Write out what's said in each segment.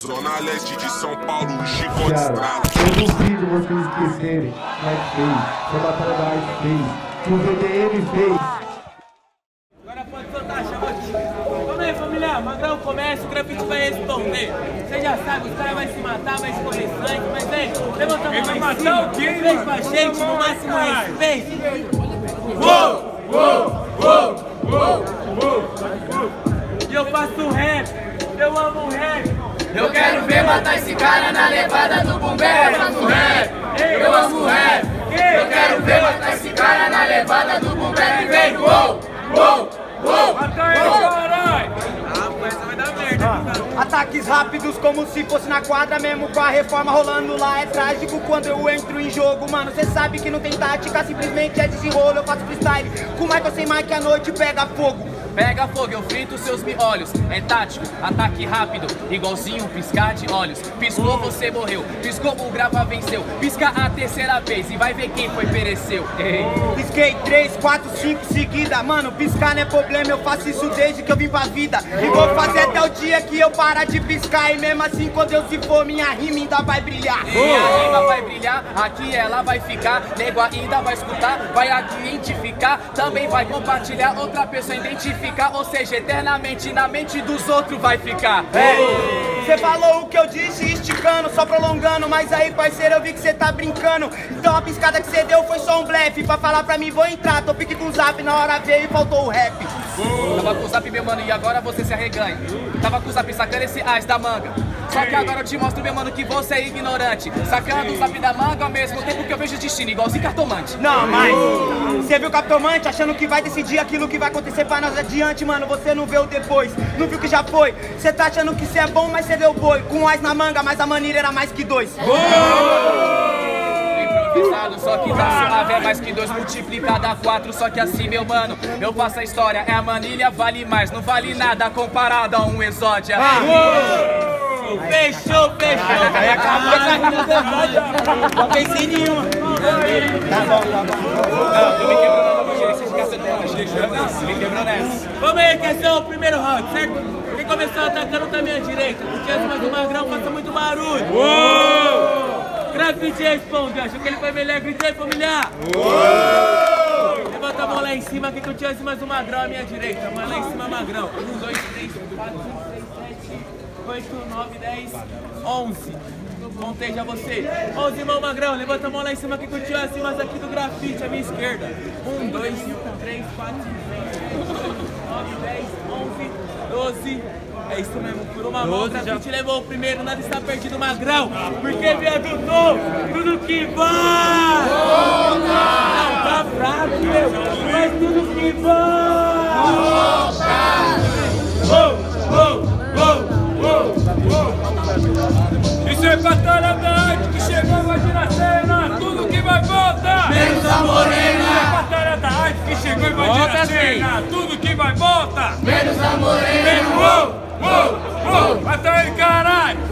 Zona Leste de São Paulo, o chicote Cara, estrala. eu duvido vocês esquecerem que fez, que a Batalha da Arte fez, que o VDM fez. Agora pode soltar, chama aqui. Vamos aí, família. Magrão começa, o grafite vai responder. Você já sabe, os caras vão se matar, vai escorrer sangue, mas vem, levanta a mão lá em cima. Fez pra gente, no máximo respeito. Uou, uou, uou, uou, uou. E eu faço rap, eu amo rap. Eu quero ver matar esse cara na levada do bombeiro. Eu amo rap, eu amo rap. Eu quero ver matar esse cara na levada do bombeiro. E vem, uou, uou, uou. Mata caralho. Ah, mas vai dar merda. Ataques rápidos como se fosse na quadra mesmo com a reforma rolando lá É trágico quando eu entro em jogo, mano Cê sabe que não tem tática, simplesmente é desenrolo Eu faço freestyle, com Michael sem Mike a noite pega fogo Pega fogo, eu frito seus miolhos. É tático, ataque rápido, igualzinho um piscar de olhos. Piscou, você morreu. Piscou, o grava venceu. Pisca a terceira vez e vai ver quem foi pereceu. Ei. Pisquei 3, 4, 5 seguida Mano, piscar não é problema, eu faço isso desde que eu vim pra vida E vou fazer até o dia que eu parar de piscar E mesmo assim quando eu se for, minha rima ainda vai brilhar E a rima vai brilhar, aqui ela vai ficar. Nego ainda vai escutar, vai identificar. Também vai compartilhar, outra pessoa identificar. Ou seja, eternamente na mente dos outros vai ficar. Você falou o que eu disse, esticando, só prolongando Mas aí parceiro, eu vi que você tá brincando Então a piscada que você deu foi só um blefe Pra falar pra mim, vou entrar, tô pique com o zap Na hora veio e faltou o rap Tava com o zap, meu mano, e agora você se arreganha. Tava com o zap sacando esse ás da manga. Só que agora eu te mostro, meu mano, que você é ignorante. Sacando o zap da manga ao mesmo tempo que eu vejo destino, igualzinho cartomante. Não, mas você viu o Captomante achando que vai decidir aquilo que vai acontecer pra nós adiante, mano. Você não vê o depois, não viu o que já foi. Você tá achando que você é bom, mas você deu boi. Com ás na manga, mas a maneira era mais que dois. Improvisado, só que tá suave é mais que dois multiplicado a quatro. Só que assim, meu mano, eu faço a história. É a manilha, vale mais, não vale nada comparado a um exódia. Fechou, fechou. Aí acabou essa rima exódio. Não pensei nenhuma. Tá bom, tá bom. Eu me quebrando na bagulho, vocês esquecem Me quebrou nessa. Vamos aí, que esse é o primeiro round, certo? Quem começou atacando tá à minha direita. Esse mais do magrão faça muito barulho. Grafite responde, achou que ele foi melhor, gritei familiar. Levanta a mão lá em cima, que eu tinha mais do magrão à minha direita. Mano, lá em cima, magrão. Um, dois, três, quatro, cinco, seis, sete, oito, nove, dez, onze. Contei já você. Onze, irmão magrão, levanta a mão lá em cima, que eu tinha acima aqui do grafite, à minha esquerda. Um, dois, três, quatro, cinco, seis, sete, nove, dez, onze, doze. É isso mesmo, por uma mão, o grafite levou o primeiro, nada está perdido, magrão. Porque, viado, tô, tudo que vai! Não, tá fraco, meu, mas tudo que vai! Uou, uou, uou, é batalha da arte que chegou vai na cena, tudo que vai volta! Menos a morena. É batalha da arte que chegou e vai na cena, tudo que vai volta! Menos a morena. uou, uou, uou, mata aí, caralho!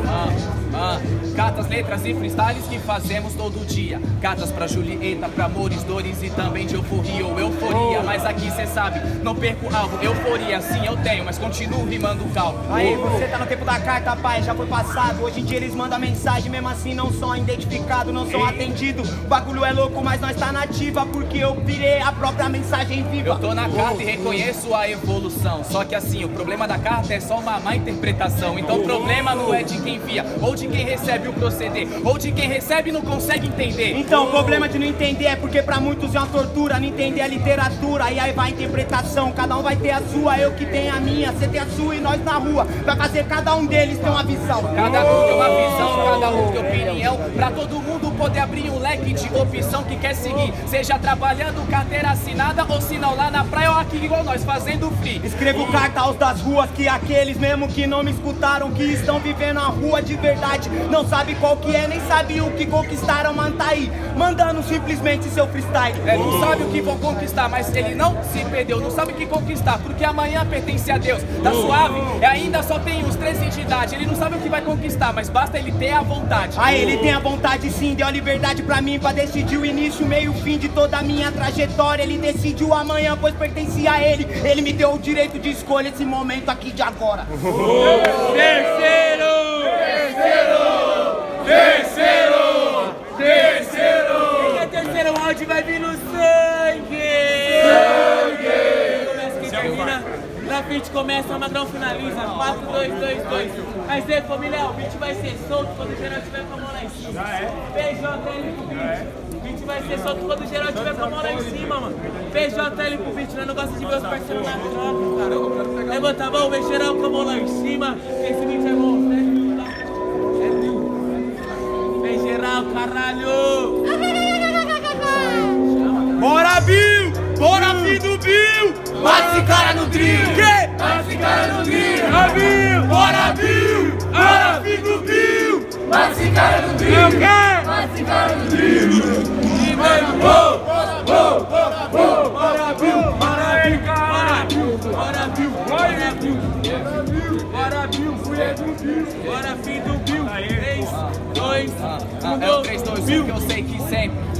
Cartas, letras e freestyles que fazemos todo dia. Cartas pra Julieta, pra amores, dores e também de euforia ou euforia. Mas aqui cê sabe, não perco algo. Euforia sim eu tenho, mas continuo rimando calmo. Aí, você tá no tempo da carta, pai, já foi passado. Hoje em dia eles mandam mensagem, mesmo assim não são identificados, não são atendidos. O bagulho é louco, mas nós tá nativa, porque eu virei a própria mensagem viva. Eu tô na carta e reconheço a evolução. Só que assim, o problema da carta é só uma má interpretação. Então o problema não é de quem via, ou de quem recebe o proceder, ou de quem recebe não consegue entender. Então, o problema de não entender é porque pra muitos é uma tortura, não entender a literatura, e aí vai a interpretação, cada um vai ter a sua, eu que tenho a minha, você tem a sua e nós na rua, vai fazer cada um deles ter uma visão. Cada um tem uma visão, cada um tem opinião. Pra todo mundo poder abrir um leque de opção que quer seguir. Seja trabalhando carteira assinada ou se não lá na praia ou aqui igual nós fazendo free. Escrevo carta aos das ruas que aqueles mesmo que não me escutaram, que estão vivendo a rua de verdade, não sabe qual que é, nem sabe o que conquistaram, mas tá aí, mandando simplesmente seu freestyle. É, não sabe o que vão conquistar, mas ele não se perdeu, não sabe o que conquistar, porque amanhã pertence a Deus. Tá suave? E ainda só tem 13 de idade. Ele não sabe o que vai conquistar, mas basta ele ter a vontade. Ah, ele tem a vontade sim, deu a liberdade pra mim pra decidir o início, o meio, o fim de toda a minha trajetória. Ele decidiu amanhã, pois pertencia a ele. Ele me deu o direito de escolha esse momento aqui de agora. Terceiro! Terceiro! Terceiro! Quem é terceiro round vai vir no sangue! Sangue! Começa quem é termina. Na frente começa, o Magrão finaliza. 4, 2, 2, 2. Mas aí, família, o beat vai ser solto quando o geral tiver com a mão lá em cima. PJL é. pro beat. O beat vai ser solto quando o geral tiver com a mão lá em cima, mano. PJL pro beat. né? não gosta de ver os parceiros na troca, cara. Levanta a mão, vê geral com a mão lá em cima. Esse beat é bom. Caralho! Bora, Bill! Bora, filho do Bill! Bate esse cara no trio! Que? Bate esse cara no trio! Bora, Bill! Bora, Bill! Bora, filho do Bill! Bate esse cara no trio! O quê? Bate esse cara no trio! E vem, bora,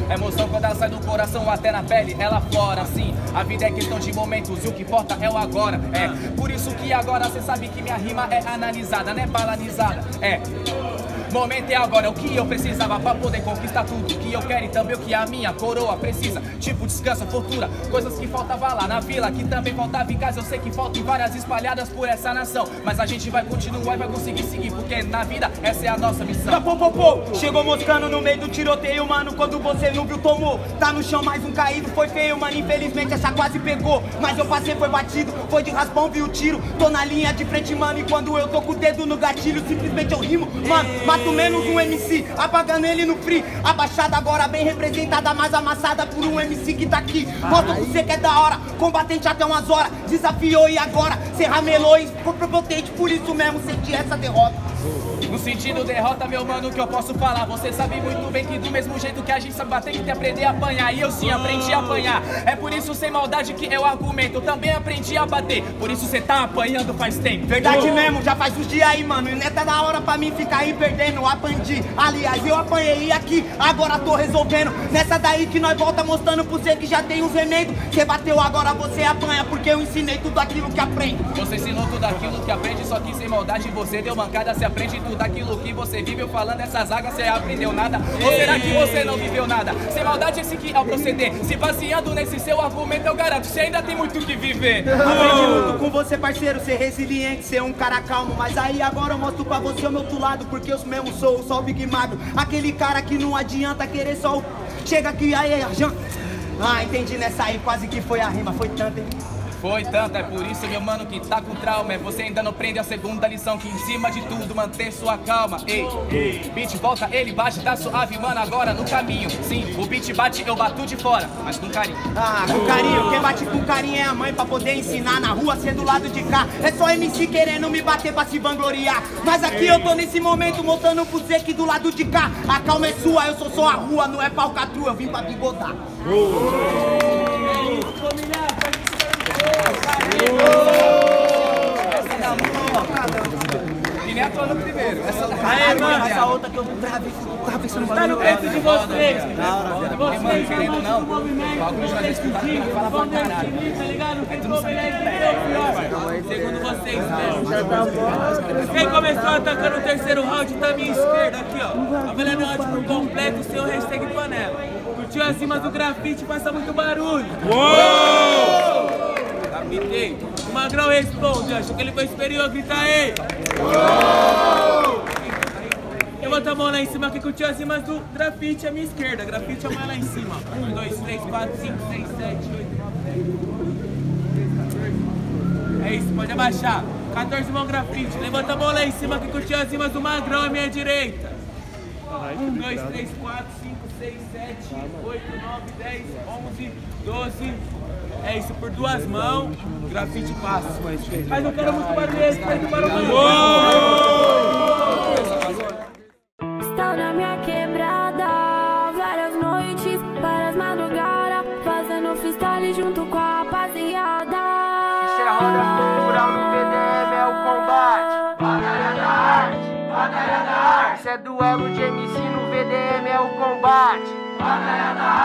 sempre Emoção quando ela sai do coração até na pele, ela fora Sim, a vida é questão de momentos e o que importa é o agora. É, por isso que agora cê sabe que minha rima é analisada, não é balanizada É, Momento é agora, é o que eu precisava pra poder conquistar tudo que eu quero e também o que a minha coroa precisa. Tipo descanso, fortuna, coisas que faltava lá na vila, que também faltava em casa. Eu sei que faltam várias espalhadas por essa nação, mas a gente vai continuar e vai conseguir seguir, porque na vida essa é a nossa missão. Pô, pô, pô, chegou moscando no meio do tiroteio, mano. Quando você não viu, tomou. Tá no chão, mais um caído, foi feio, mano. Infelizmente essa quase pegou. Mas eu passei, foi batido, foi de raspão, vi o tiro. Tô na linha de frente, mano. E quando eu tô com o dedo no gatilho, simplesmente eu rimo, mano. Mato menos um MC, apagando ele no free. A baixada agora bem representada, mais amassada por um MC que tá aqui. Mostra você que é da hora, combatente até umas horas. Desafiou e agora cê ramelou e ficou prepotente. Por isso mesmo senti essa derrota. No sentido derrota, meu mano, o que eu posso falar? Você sabe muito bem que do mesmo jeito que a gente sabe bater, tem que aprender a apanhar. E eu sim aprendi a apanhar. É por isso, sem maldade, que eu argumento. Eu também aprendi a bater. Por isso você tá apanhando faz tempo. Verdade mesmo, já faz uns dias aí, mano. E não é tá da hora pra mim ficar aí perdendo, aprendi. Aliás, eu apanhei aqui, agora tô resolvendo. Nessa daí que nós volta mostrando pro você que já tem uns remendos. Você bateu, agora você apanha, porque eu ensinei tudo aquilo que aprende. Você ensinou tudo aquilo que aprende, só que sem maldade você deu mancada. Você aprende tudo aquilo que você viveu falando essas águas, você aprendeu nada? Ou será que você não viveu nada? Sem maldade, esse que é o proceder. Se baseando nesse seu argumento, eu garanto, você ainda tem muito que viver. Aprendi muito com você, parceiro, ser resiliente, ser um cara calmo. Mas aí agora eu mostro pra você o meu outro lado, porque eu mesmo sou só o Big Mago. Aquele cara que não adianta querer só o. Chega aqui, aí, a Jan. Ah, entendi nessa aí, quase que foi a rima, foi tanto, hein? Foi tanto, é por isso, meu mano, que tá com trauma. É você ainda não aprende a segunda lição, que em cima de tudo mantém sua calma. Ei, beat volta, ele bate, tá suave, mano, agora no caminho. Sim, o beat bate, eu bato de fora, mas com carinho. Ah, com carinho, quem bate com carinho é a mãe pra poder ensinar na rua, ser do lado de cá. É só MC querendo me bater pra se vangloriar. Mas aqui eu tô nesse momento mostrando pro você que do lado de cá a calma é sua, eu sou só a rua, não é palcatru, eu vim pra bigodar. E nem atuando primeiro. Essa. Essa outra que eu tava, tava pensando Tá no peito de vocês. Vocês, é um movimento. o tá vão tá ligado? Quem pior. Segundo vocês mesmo. Quem começou atacando o terceiro round tá à minha esquerda aqui, ó. Avaliando o round por completo, seu hashtag panela. Curtiu acima do grafite, passa muito barulho. Uou! Gritei. O Magrão responde, acho que ele foi superior, grita aí. Levanta a mão lá em cima que curtiu acima do grafite à minha esquerda. Grafite é mais lá em cima. 1, 2, 3, 4, 5, 6, 7, 8, 9. É isso, pode abaixar. 14 mão grafite. Levanta a mão lá em cima que curtiu acima do Magrão à minha direita. 1, 2, 3, 4, 5, 6, 7, 8, 9, 10, 11, 12. É isso, por duas mãos, grafite passa. Mas eu quero muito barulho, respeito para o Estou na minha quebrada, várias noites, várias madrugadas, fazendo freestyle junto com a rapaziada. Isso é a roda cultural no PDM, é o combate. Batalha da arte, batalha da arte. É duelo de MC no VDM, é o combate. Batalha da.